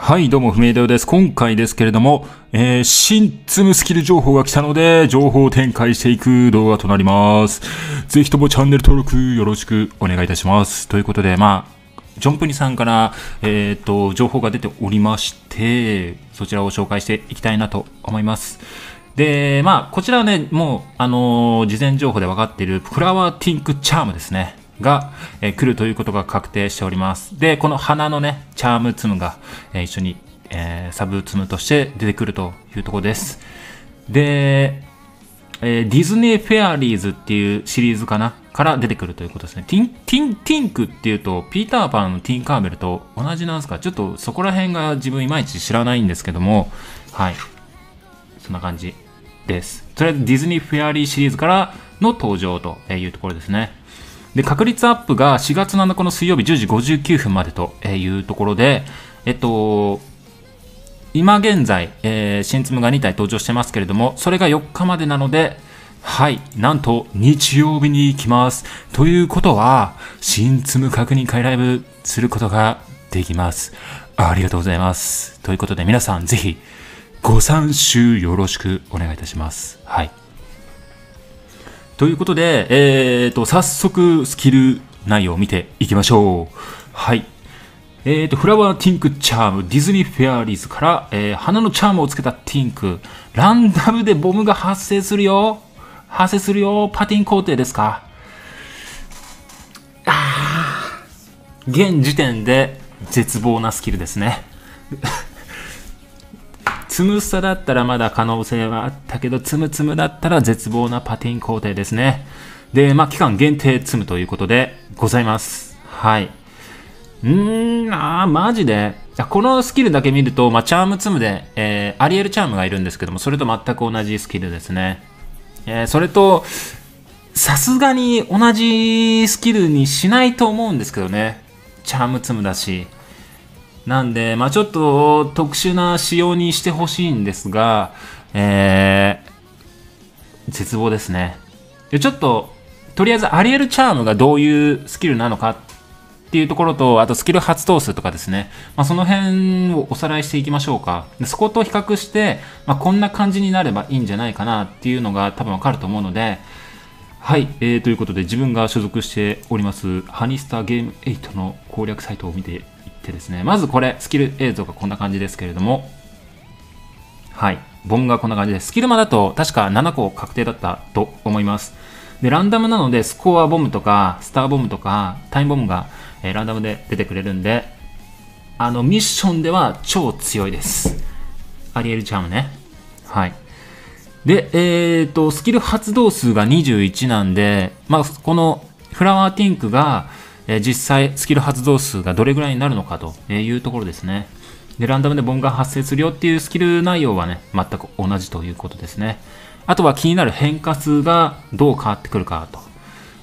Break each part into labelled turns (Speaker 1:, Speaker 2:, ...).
Speaker 1: はい、どうも、不明だよです。今回ですけれども、えー、新積むスキル情報が来たので、情報を展開していく動画となります。ぜひともチャンネル登録よろしくお願いいたします。ということで、まあ、ジョンプニさんから、えっ、と、情報が出ておりまして、そちらを紹介していきたいなと思います。で、まあ、こちらはね、もう、あのー事前情報で分かっているフラワーティンクチャームですね。が、えー来るということが確定しております。で、この花のね、チャームツムが、えー一緒に、えーサブツムとして出てくるというとこです。で、えーディズニーフェアリーズっていうシリーズかなから出てくるということですね。ティン、ティン、ティンクっていうと、ピーターパンのティンカーベルと同じなんですか？ちょっとそこら辺が自分いまいち知らないんですけども、はい。そんな感じです。とりあえずディズニーフェアリーシリーズからの登場というところですね。で、確率アップが4月7日の水曜日10時59分までというところで、えっと、今現在、えー新ツムが2体登場してますけれども、それが4日までなので、はい、なんと日曜日に行きます。ということは、新ツム確認会ライブすることができます。ありがとうございます。ということで皆さんぜひご参集よろしくお願いいたします。はい。ということで、えー、と、早速スキル内容を見ていきましょう。はい。えー、と、フラワーティンクチャーム、ディズニーフェアリーズから、えー花のチャームをつけたティンク、ランダムでボムが発生するよ。発生するよ。パティン工程ですか。あ現時点で絶望なスキルですね。つむさだったらまだ可能性はあったけど、つむつむだったら絶望なパティン工程ですね。で、まあ、期間限定つむということでございます。はい。うーん、あー、マジで。このスキルだけ見ると、まあ、チャームツムで、えーアリエルチャームがいるんですけども、それと全く同じスキルですね。えーそれと、さすがに同じスキルにしないと思うんですけどね。チャームツムだし。なんで、まあちょっと特殊な仕様にしてほしいんですが、えー、絶望ですね。でちょっと、とりあえずアリエルチャームがどういうスキルなのかっていうところと、あとスキル発動数とかですね。まあその辺をおさらいしていきましょうか。でそこと比較して、まあこんな感じになればいいんじゃないかなっていうのが多分わかると思うので、はい、えー、ということで自分が所属しておりますハニスターゲーム8の攻略サイトを見てってですねまずこれスキル映像がこんな感じですけれどもはいボムがこんな感じですスキルマだと確か7個確定だったと思います。でランダムなのでスコアボムとかスターボムとかタイムボムが、えーランダムで出てくれるんであのミッションでは超強いです。アリエルチャームね。はい。で、えっ、と、スキル発動数が21なんで、まあ、このフラワーティンクが、え実際スキル発動数がどれぐらいになるのかというところですね。で、ランダムでボンが発生するよっていうスキル内容はね、全く同じということですね。あとは気になる変化数がどう変わってくるかと。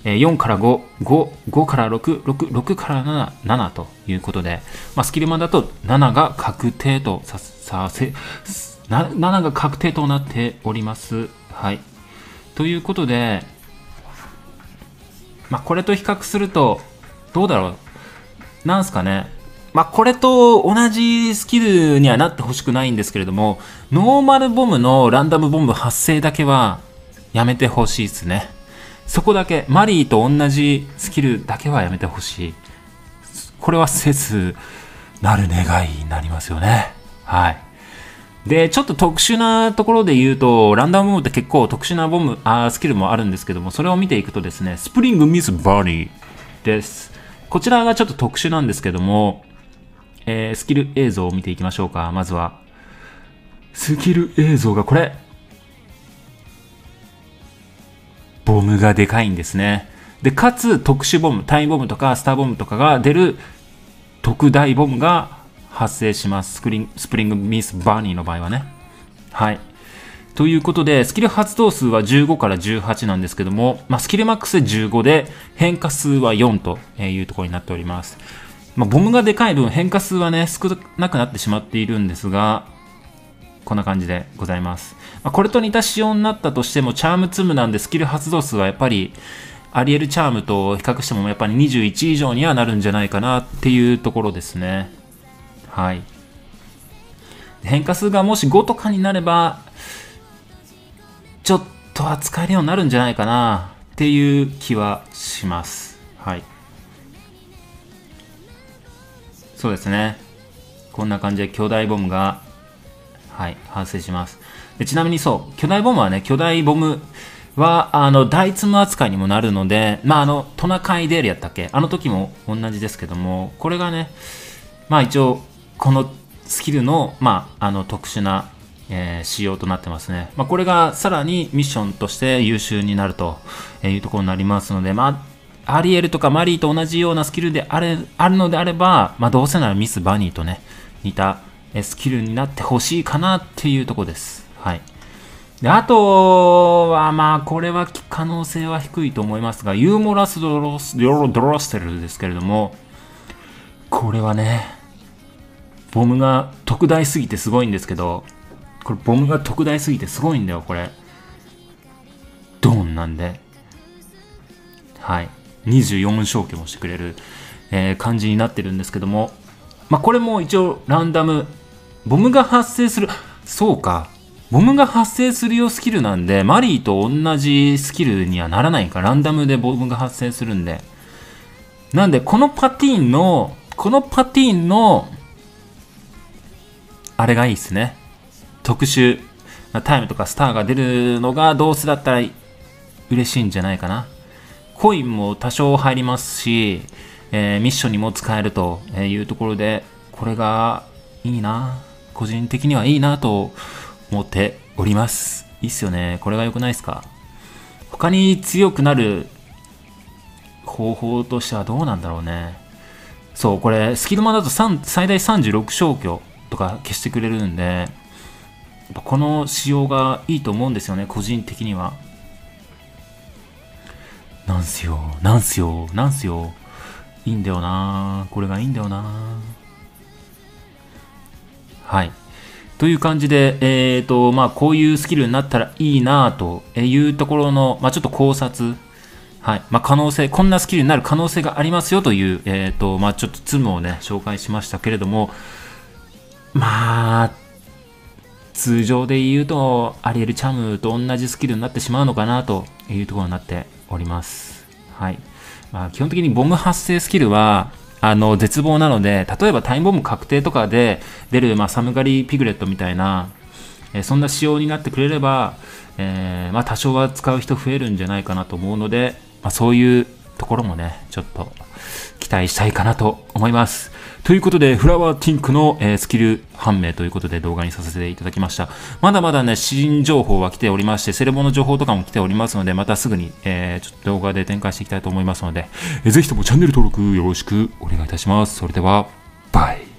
Speaker 1: え4から5、5、5から6、6、6から7、7ということで、まあ、スキルマンだと7が確定とささせ、7が確定となっております。はい。ということで、まあ、これと比較すると、どうだろう。なんすかね。まあ、これと同じスキルにはなってほしくないんですけれども、ノーマルボムのランダムボム発生だけはやめてほしいですね。そこだけ、マリーと同じスキルだけはやめてほしい。これは切なる願いになりますよね。はい。で、ちょっと特殊なところで言うと、ランダムボムって結構特殊なボム、あスキルもあるんですけども、それを見ていくとですね、スプリングミスバーニーです。こちらがちょっと特殊なんですけども、えースキル映像を見ていきましょうか。まずは、スキル映像がこれ。ボムがでかいんですね。で、かつ特殊ボム、タイムボムとかスターボムとかが出る特大ボムが発生します。スクリンスプリングミスバニーの場合はね。はい。ということで、スキル発動数は15から18なんですけども、まあ、スキルマックスで15で、変化数は4というところになっております。まあ、ボムがでかい分、変化数はね、少なくなってしまっているんですが、こんな感じでございます。まあ、これと似た仕様になったとしても、チャームツムなんでスキル発動数はやっぱり、アリエルチャームと比較してもやっぱり21以上にはなるんじゃないかなっていうところですね。はい。変化数がもし5とかになれば、ちょっと扱えるようになるんじゃないかなっていう気はします。はい。そうですね。こんな感じで巨大ボムが、はい、発生します。でちなみにそう、巨大ボムはね、巨大ボムは、あの、大ツム扱いにもなるので、まあ、あの、トナカイデールやったっけ？あの時も同じですけども、これがね、まあ一応、このスキルの、まあ、あの、特殊な、えー、仕様となってますね。まあ、これがさらにミッションとして優秀になるというところになりますので、まあ、アリエルとかマリーと同じようなスキルであれあるのであれば、まあ、どうせならミス・バニーとね、似たスキルになってほしいかなっていうところです。はい。であとは、まあ、これは可能性は低いと思いますが、ユーモラスドロスドロステルですけれども、これはね、ボムが特大すぎてすごいんですけど、これボムが特大すぎてすごいんだよ、これ。ドーンなんで。はい。24消去もしてくれる、えー、感じになってるんですけども、まあ、これも一応ランダム、ボムが発生する、そうか、ボムが発生するよスキルなんで、マリーと同じスキルにはならないか。ランダムでボムが発生するんで。なんで、このパティーンの、このパティーンの、あれがいいっすね。特殊なタイムとかスターが出るのがどうせだったら嬉しいんじゃないかな。コインも多少入りますし、えー、ミッションにも使えるというところで、これがいいな。個人的にはいいなと思っております。いいっすよね。これが良くないですか？他に強くなる方法としてはどうなんだろうね。そう、これ、スキルマだと最大36消去とか消してくれるんで、この仕様がいいと思うんですよね、個人的には。なんすよ、なんすよ、なんすよ。いいんだよなこれがいいんだよなはい。という感じで、えっ、ー、と、まあ、こういうスキルになったらいいなというところの、まあ、ちょっと考察、はい。まあ、可能性、こんなスキルになる可能性がありますよという、えっ、ー、と、まあ、ちょっとツムをね、紹介しましたけれども、まあ、通常で言うと、アリエル・チャムと同じスキルになってしまうのかなというところになっております。はい。まあ、基本的にボム発生スキルは、あの絶望なので例えばタイムボム確定とかで出る、まあ、サムガリピグレットみたいな、え、そんな仕様になってくれれば、えー、まあ、多少は使う人増えるんじゃないかなと思うので、まあ、そういうところもねちょっと期待したいかなと思います。ということで、フラワーティンクの、えー、スキル判明ということで動画にさせていただきました。まだまだね、新情報は来ておりまして、セレモの情報とかも来ておりますので、またすぐに、えー、ちょっと動画で展開していきたいと思いますので、えー、ぜひともチャンネル登録よろしくお願いいたします。それでは、バイ。